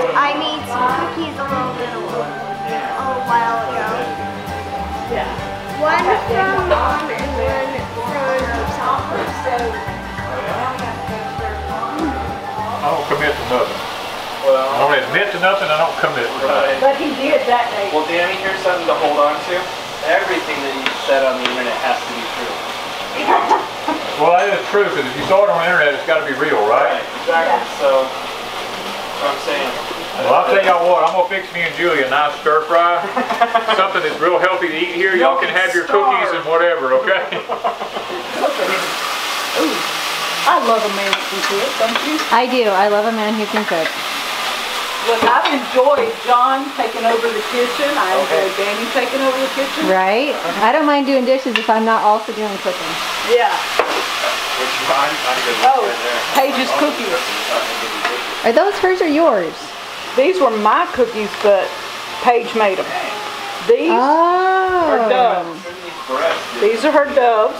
I made some cookies a little bit a little, a while ago. One from mom and one from Papa. I don't commit to nothing. Well, I don't admit to nothing, I don't commit to nothing. But he did that day. Well, Danny, here's something to hold on to. Everything that you said on the internet has to be true. Well, that is true, because if you saw it on the internet, it's got to be real, right? Exactly. So, that's what I'm saying. Well, I'll tell y'all what, I'm gonna fix me and Julie a nice stir fry, something that's real healthy to eat here. Y'all can have your cookies and whatever, okay? I love a man who can cook, don't you? I do. I love a man who can cook. Look, I've enjoyed John taking over the kitchen. I enjoyed Danny taking over the kitchen. Right? I don't mind doing dishes if I'm not also doing cooking. Yeah. Which mine, Oh, right. Paige's cookies. Are those hers or yours? These were my cookies, but Paige made them. These are Oh. doves. These are her doves.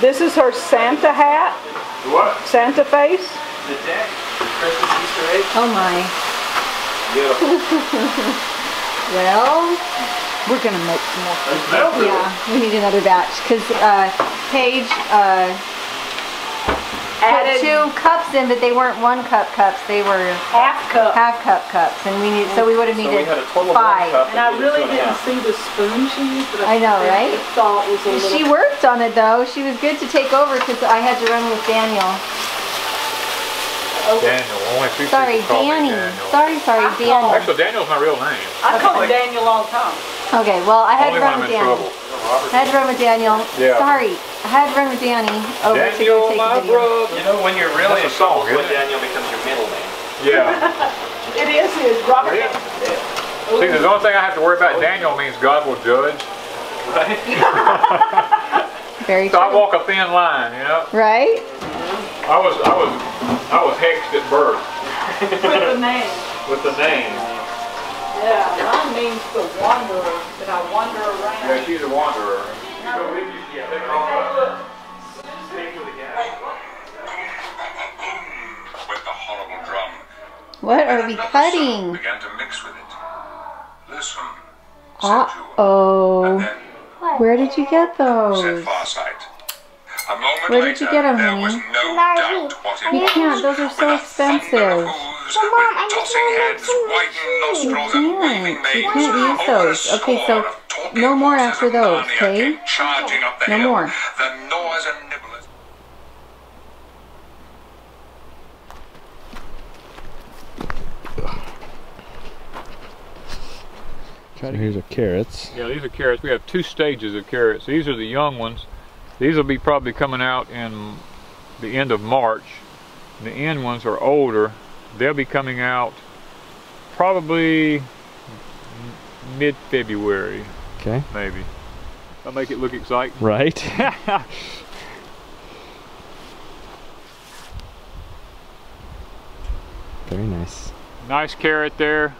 This is her Santa hat, What? Santa face. The deck, Christmas Easter egg. Oh my. Beautiful. Well, We're gonna make some more. They smell yeah, we need another batch because uh, Paige uh, put Added two cups in, but they weren't one cup cups. They were half cup. half cup cups, and we need so we would have So we needed had a total of one five. cup. And I really two and a didn't half. see the spoon she used, but I know, right? I thought it was a. She worked on it though. She was good to take over because I had to run with Daniel. Daniel, only two Sorry, people call me Danny. Daniel. Sorry, sorry, I Daniel. Actually, Daniel's my real name. I call him Daniel all the time. Okay, well I had Only to run with in Daniel. I had to run with Daniel. Yeah. Sorry, I had to run with Danny over to Daniel, go take my the video. brother. You know, when you're really in That's a song, trouble, when isn't it? Daniel becomes your middle name. Yeah. It is his Robert. See, the only thing I have to worry about Daniel means God will judge. Right? Very So I walk a thin line, you know. Right? I was, I was, I was hexed at birth With the name. with the name. Yeah, mine means the wanderer, that I wander around. Yeah, she's a wanderer. You go in, you can take all that. with the horrible drum. What are we Another cutting? sound began to mix with it. Listen, Uh-oh. Where did you get said those? Farsight. A moment Where did you later, get 'em, there honey? was no doubt what it You was. can't. Those are so With a thunder expensive. Hooves, Come on, I with tossing wanna heads, some whitened machine. nostrils, You and waving can't. You manes. can't use Over a those. Okay, so score of talking no more after those, okay? Charging up the No hill. more. The gnaws and nibblers. So here's our carrots. Yeah, these are carrots. We have two stages of carrots. These are the young ones. These will be probably coming out in the end of March. The end ones are older. They'll be coming out probably mid-February, Okay. maybe. I'll make it look exciting. Right. Very nice. Nice carrot there.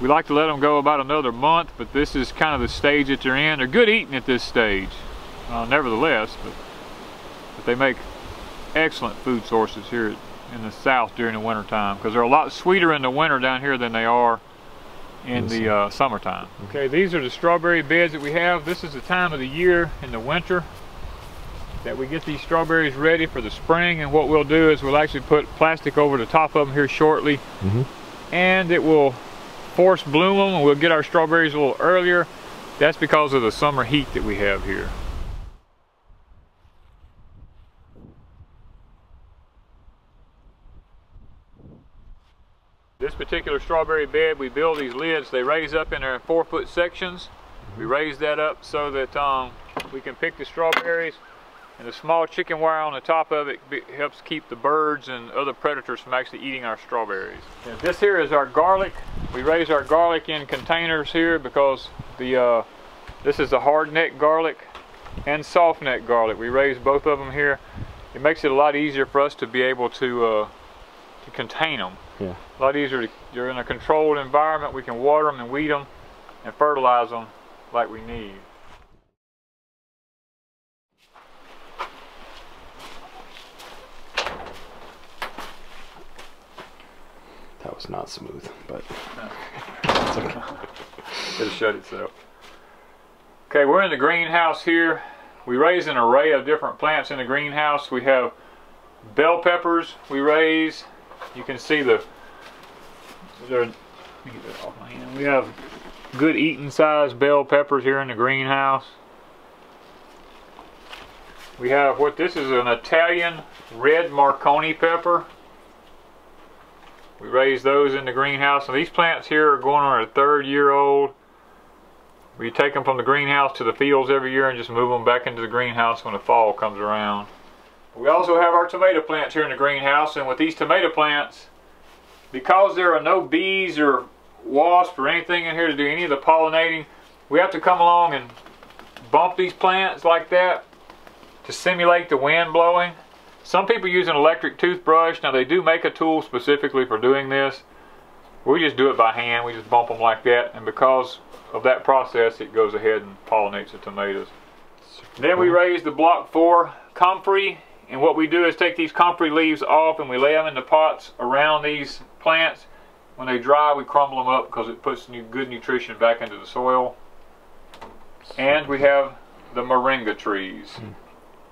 We like to let them go about another month, but this is kind of the stage that they're in. They're good eating at this stage, uh, nevertheless, but, but they make excellent food sources here in the south during the winter time because they're a lot sweeter in the winter down here than they are in the uh, summertime. Okay, these are the strawberry beds that we have. This is the time of the year in the winter that we get these strawberries ready for the spring and what we'll do is we'll actually put plastic over the top of them here shortly Mhm. and it will force bloom them and we'll get our strawberries a little earlier that's because of the summer heat that we have here this strawberry bed we build these lids they raise up in their four foot sections we raise that up so that um, we can pick the strawberries and the small chicken wire on the top of it helps keep the birds and other predators from actually eating our strawberries. And this here is our garlic. We raise our garlic in containers here because the uh, this is the hard neck garlic and soft neck garlic. We raise both of them here. It makes it a lot easier for us to be able to uh, to contain them. Yeah. A lot easier. To, you're in a controlled environment. We can water them and weed them and fertilize them like we need. That was not smooth, but It'll shut itself. Okay, we're in the greenhouse here. We raise an array of different plants in the greenhouse. We have bell peppers we raise. You can see the. We have good eating size bell peppers here in the greenhouse. We have what this is an Italian red Marconi pepper. We raise those in the greenhouse. And these plants here are going on a third year old. We take them from the greenhouse to the fields every year and just move them back into the greenhouse when the fall comes around. We also have our tomato plants here in the greenhouse. And with these tomato plants, because there are no bees or wasps or anything in here to do any of the pollinating, we have to come along and bump these plants like that to simulate the wind blowing. Some people use an electric toothbrush. Now they do make a tool specifically for doing this. We just do it by hand. We just bump them like that. And because of that process, it goes ahead and pollinates the tomatoes. Then we raise the Bocking 4 comfrey. And what we do is take these comfrey leaves off and we lay them in the pots around these plants. When they dry, we crumble them up because it puts new, good nutrition back into the soil. And we have the moringa trees. Hmm.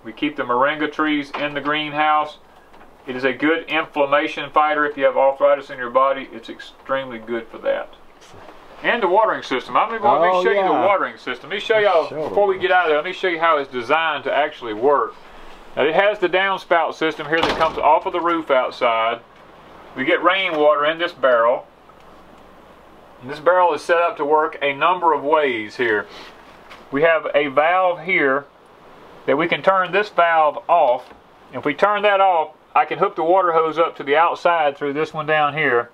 We keep the moringa trees in the greenhouse. It is a good inflammation fighter if you have arthritis in your body. It's extremely good for that. And the watering system. I'm let me Oh, show you the watering system. Let me show y'all before we get out of there. Let me show you how it's designed to actually work. Now it has the downspout system here that comes off of the roof outside. We get rainwater in this barrel. And this barrel is set up to work a number of ways here. We have a valve here that we can turn this valve off. If we turn that off, I can hook the water hose up to the outside through this one down here.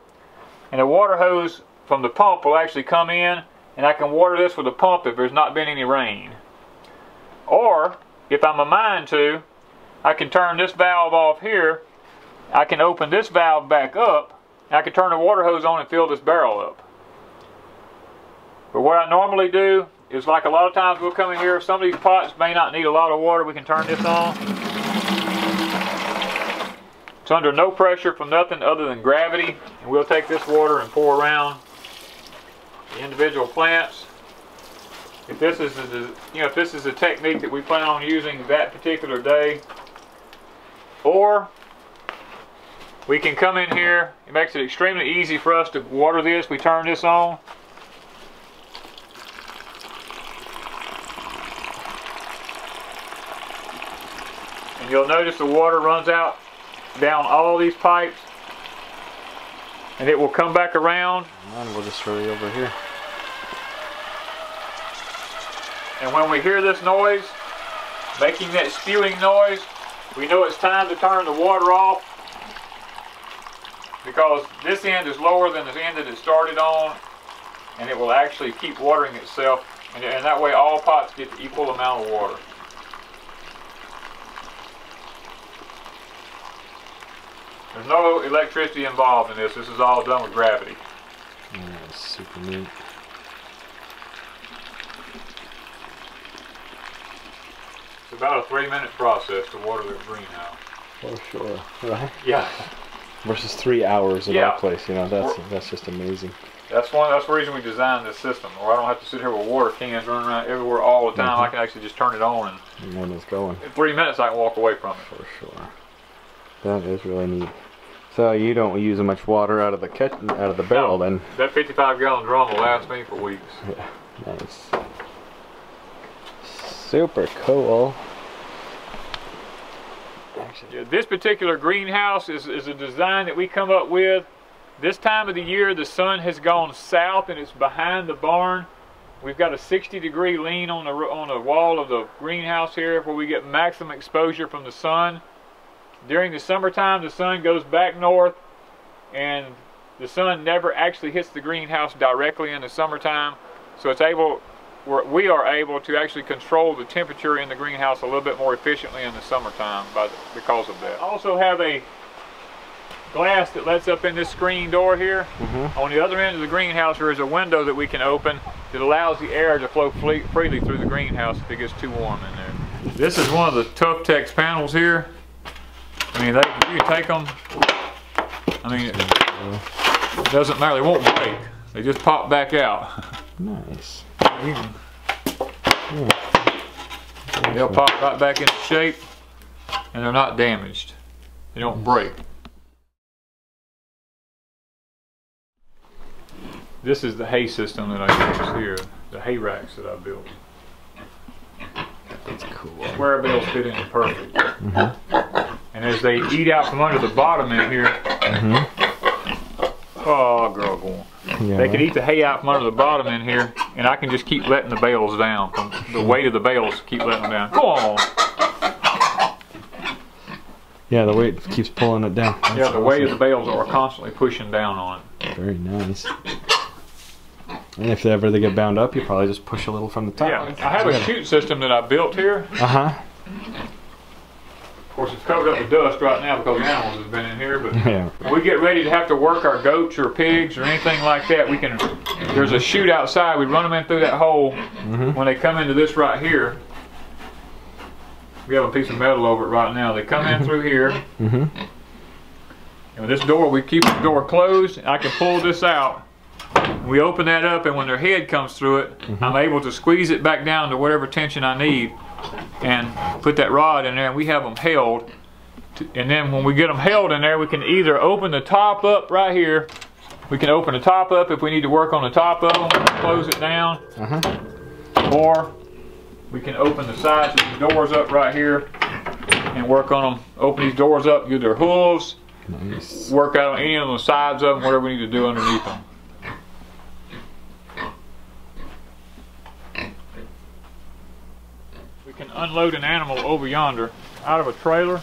And the water hose from the pump will actually come in and I can water this with a pump if there's not been any rain. Or, if I'm a mind to, I can turn this valve off here. I can open this valve back up. And I can turn the water hose on and fill this barrel up. But what I normally do is like a lot of times we'll come in here, some of these pots may not need a lot of water, we can turn this on. It's under no pressure from nothing other than gravity. And we'll take this water and pour around the individual plants. If this is a, you know, if this is a technique that we plan on using that particular day, or we can come in here, it makes it extremely easy for us to water this. We turn this on. And you'll notice the water runs out down all these pipes and it will come back around and we'll just hurry over here. and when we hear this noise making that spewing noise we know it's time to turn the water off because this end is lower than the end that it started on and it will actually keep watering itself and, and that way all pots get the equal amount of water. There's no electricity involved in this. This is all done with gravity. Yeah, super neat. About a three minute process to water the greenhouse. For sure. Right? Yeah. Versus three hours at Yeah. our place, you know, that's that's just amazing. That's one. That's the reason we designed this system, or I don't have to sit here with water cans running around everywhere all the time. I mm-hmm. can actually just turn it on, and And when it's going, in three minutes I can walk away from it. for sure. That is really neat. So you don't use much water out of the catch, out of the barrel No. then? That 55 gallon drum will last me for weeks. Yeah, nice. Super cool. Yeah, this particular greenhouse is, is a design that we come up with. This time of the year, the sun has gone south and it's behind the barn. We've got a 60 degree lean on the on the wall of the greenhouse here, where we get maximum exposure from the sun. During the summertime, the sun goes back north, and the sun never actually hits the greenhouse directly in the summertime. So it's able, we're, we are able to actually control the temperature in the greenhouse a little bit more efficiently in the summertime by the, because of that. I also have a glass that lets up in this screen door here. Mm-hmm. On the other end of the greenhouse there is a window that we can open that allows the air to flow freely through the greenhouse if it gets too warm in there. This is one of the Tuftex panels here. I mean, they, you can take them. I mean, It doesn't matter, they won't break. They just pop back out. Nice. They'll pop right back into shape and they're not damaged. They don't break. This is the hay system that I use here, the hay racks that I built. That's cool. Square bales fit in perfect. Mm-hmm. And as they eat out from under the bottom in here, mm-hmm. oh girl, go on. Yeah. They can eat the hay out from under the bottom in here, and I can just keep letting the bales down. From the weight of the bales, keep letting them down. Go on. Yeah, the weight keeps pulling it down. Yeah, the weight of the bales are constantly pushing down on it. Very nice. And if ever they get bound up, you probably just push a little from the top. Yeah, I have a chute system that I built here. Uh huh. Course, it's covered up with dust right now because the animals have been in here. But Yeah. when we get ready to have to work our goats or pigs or anything like that, we can. There's a chute outside. We run them in through that hole. When they come into this right here, we have a piece of metal over it right now. They come in through here. Mhm. And with this door, we keep the door closed. I can pull this out. We open that up, and when their head comes through it, I'm able to squeeze it back down to whatever tension I need, and put that rod in there, and we have them held. To- And then when we get them held in there, we can either open the top up right here. We can open the top up if we need to work on the top of them, close it down, Uh huh. or we can open the sides of these doors up right here and work on them. Open these doors up, get their hooves, Nice. work out on any of the sides of them, whatever we need to do underneath them. We can unload an animal over yonder out of a trailer.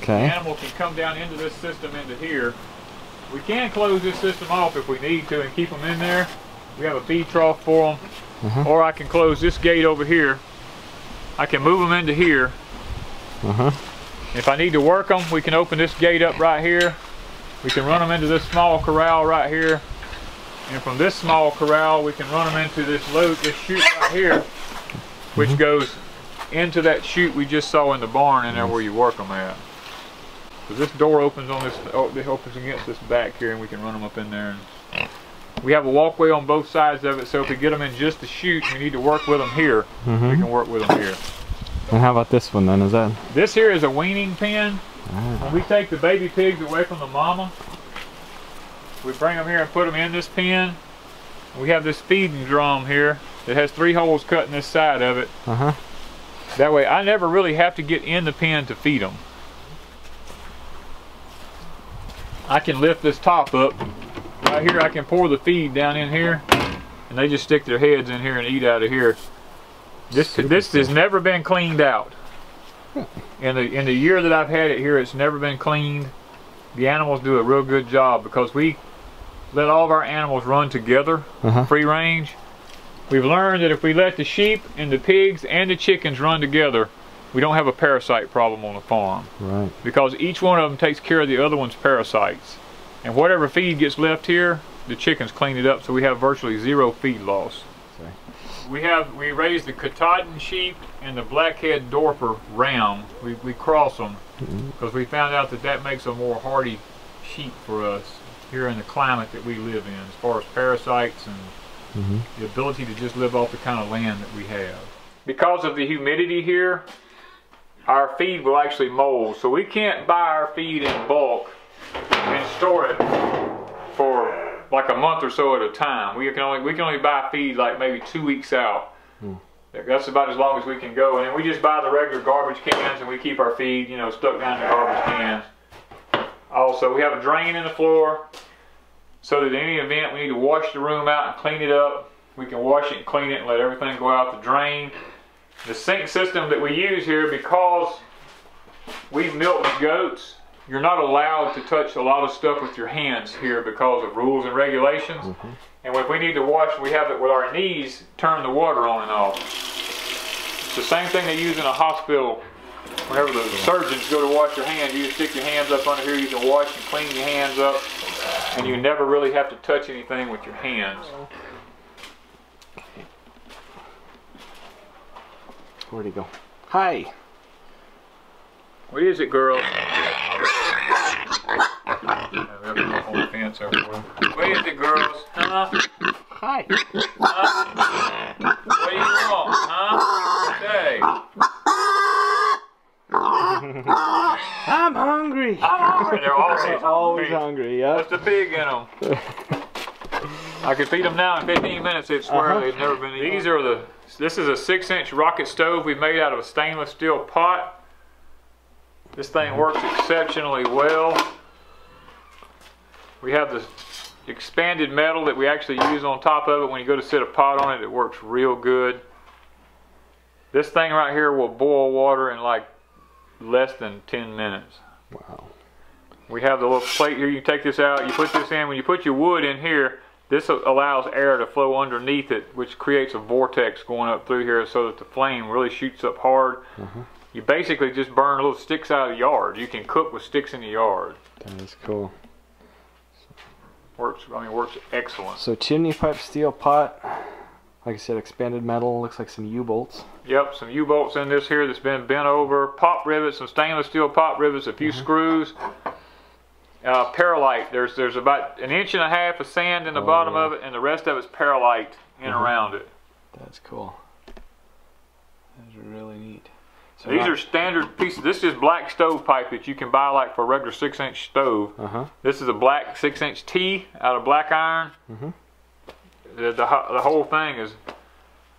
The Okay. animal can come down into this system into here. We can close this system off if we need to and keep them in there. We have a feed trough for them. Uh-huh. Or I can close this gate over here. I can move them into here. Uh huh. If I need to work them, we can open this gate up right here. We can run them into this small corral right here. And from this small corral, we can run them into this load, this chute right here, which goes into that chute we just saw in the barn and there where you work them at. So this door opens on this, oh, it opens against this back here and we can run them up in there. And we have a walkway on both sides of it, so if we get them in just the chute, we need to work with them here. We Mhm. can work with them here. And how about this one then? Is that? This here is a weaning pen. Ah. When we take the baby pigs away from the mama, we bring them here and put them in this pen. We have this feeding drum here that has three holes cut in this side of it. Uh huh. That way I never really have to get in the pen to feed them. I can lift this top up. Right here I can pour the feed down in here and they just stick their heads in here and eat out of here. This this has never been cleaned out. In the in the year that I've had it here, it's never been cleaned. The animals do a real good job because we let all of our animals run together, Uh-huh. free range. We've learned that if we let the sheep and the pigs and the chickens run together, we don't have a parasite problem on the farm Right. because each one of them takes care of the other one's parasites. And whatever feed gets left here, the chickens clean it up so we have virtually zero feed loss. We have we raise the Katahdin sheep and the blackhead Dorper ram. We, we cross them because we found out that that makes a more hardy sheep for us here in the climate that we live in as far as parasites and Mhm. the ability to just live off the kind of land that we have. Because of the humidity here, our feed will actually mold. So we can't buy our feed in bulk and store it for like a month or so at a time. We can only we can only buy feed like maybe two weeks out. That's about as long as we can go. And then we just buy the regular garbage cans and we keep our feed, you know, stuck down in the garbage cans. Also, we have a drain in the floor so that in any event we need to wash the room out and clean it up. We can wash it and clean it and let everything go out the drain. The sink system that we use here, because we milk goats, you're not allowed to touch a lot of stuff with your hands here because of rules and regulations. Mm-hmm. And if we need to wash, we have it with our knees, turn the water on and off. It's the same thing they use in a hospital. Whenever the surgeons go to wash your hands, you just stick your hands up under here, you can wash and clean your hands up, and you never really have to touch anything with your hands. Where'd he go? Hi. What is it, girl? Yeah, we have to go up on the. What is it, girls? Huh? Hi. Huh? What do you want, huh? Say. I'm hungry. They're always, Always hungry. hungry. Yep. What's the pig in them? I could feed them now in 15 minutes. They'd swear Uh-huh. they've never been eaten. These are the. This is a six-inch rocket stove we made out of a stainless steel pot. This thing works exceptionally well. We have the expanded metal that we actually use on top of it. When you go to sit a pot on it, it works real good. This thing right here will boil water in like less than 10 minutes. Wow. We have the little plate here. You take this out. You put this in. When you put your wood in here, this allows air to flow underneath it, which creates a vortex going up through here, so that the flame really shoots up hard. Mm-hmm. You basically just burn little sticks out of the yard. You can cook with sticks in the yard. That is cool. Works. I mean, works excellent. So chimney pipe steel pot. Like I said, expanded metal. Looks like some U-bolts. Yep, some U-bolts in this here that's been bent over. Pop rivets, some stainless steel pop rivets, a few screws. Uh, perlite. There's there's about an inch and a half of sand in the Oh, bottom yeah. of it, and the rest of it's perlite in around it. That's cool. That's really neat. So These are standard pieces. This is black stove pipe that you can buy like for a regular six inch stove. Uh huh. This is a black six inch T out of black iron. Mhm. The, the, the whole thing is,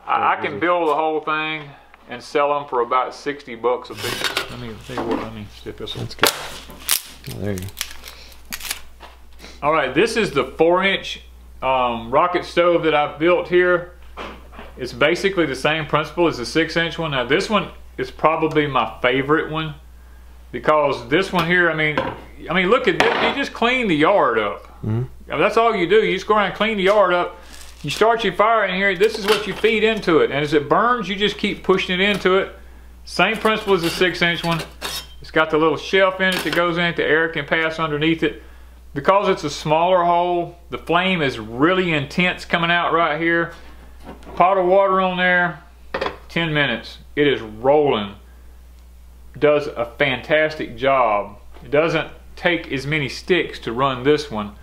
I, I can build the whole thing and sell them for about 60 bucks a piece. Let me, tell you what, let me see if this will. That's good. Oh, there you go. All right, this is the four inch um, rocket stove that I've built here. It's basically the same principle as the six inch one. Now this one is probably my favorite one because this one here, I mean, I mean, look at this. You just clean the yard up. I mean, that's all you do. You just go around and clean the yard up. You start your fire in here. This is what you feed into it, and as it burns, you just keep pushing it into it. Same principle as the six inch one. It's got the little shelf in it that goes in it. The air can pass underneath it. Because it's a smaller hole, the flame is really intense coming out right here. Pot of water on there, 10 minutes. It is rolling. Does a fantastic job. It doesn't take as many sticks to run this one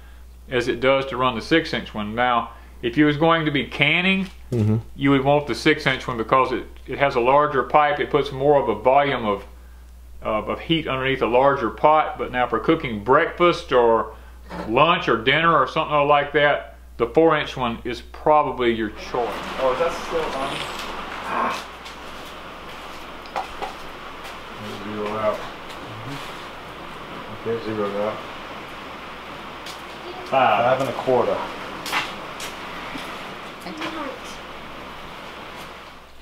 as it does to run the 6 inch one. Now, if you was going to be canning, mm-hmm. you would want the 6 inch one because it, it has a larger pipe. It puts more of a volume of, of, of heat underneath a larger pot. But now for cooking breakfast or lunch or dinner or something like that, the 4 inch one is probably your choice. Oh, is that still on? Zero out. Mm-hmm. Okay, zeroed out. Five. Five and a quarter.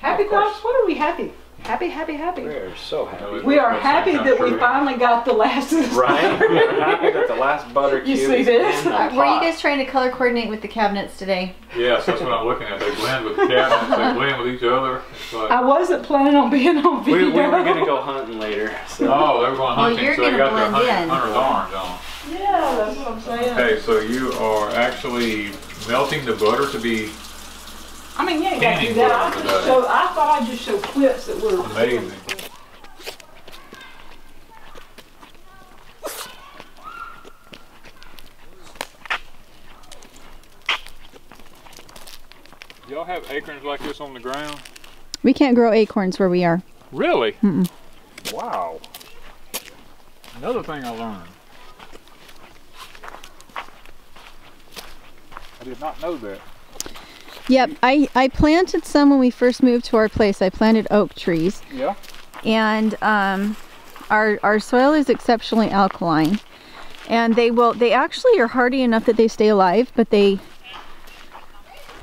Happy thoughts? What are we happy? Happy, happy, happy. We're so happy. We are happy that we finally got the last. Right? We're happy that the last butter You see this? in the Were you guys trying to color coordinate with the cabinets today? Yes, that's what I'm looking at. They blend with the cabinets, they blend with each other. Like, I wasn't planning on being on video. we were gonna go hunting later. So. oh, they were going hunting, you're so they gonna got their hunting, hunter's orange on. Yeah, that's what I'm saying. Okay, so you are actually melting the butter to be I mean, you ain't got to do that. I just today. show. I thought I'd just show clips that were amazing. Y'all have acorns like this on the ground? We can't grow acorns where we are. Really? Wow. Another thing I learned. I did not know that. Yep, I, I planted some when we first moved to our place. I planted oak trees. Yeah. and um, our our soil is exceptionally alkaline and they will they actually are hardy enough that they stay alive but they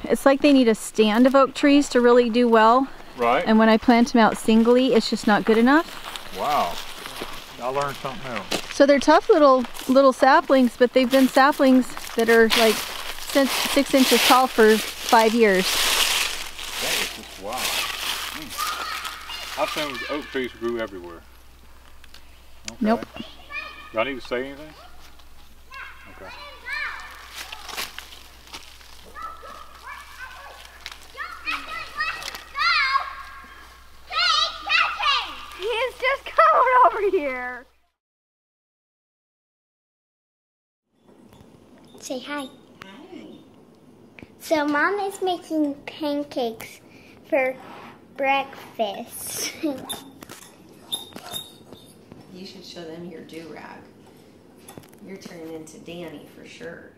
it's like they need a stand of oak trees to really do well Right? and when I plant them out singly it's just not good enough wow. I learned something else. so they're tough little little saplings but they've been saplings that are like since six inches tall for five years That is just wow. I assumed oak trees grew everywhere. Okay. Nope. Do I need to say anything? Okay. He's just coming over here. Say hi. So mom is making pancakes for breakfast. You should show them your do rag. You're turning into Danny for sure.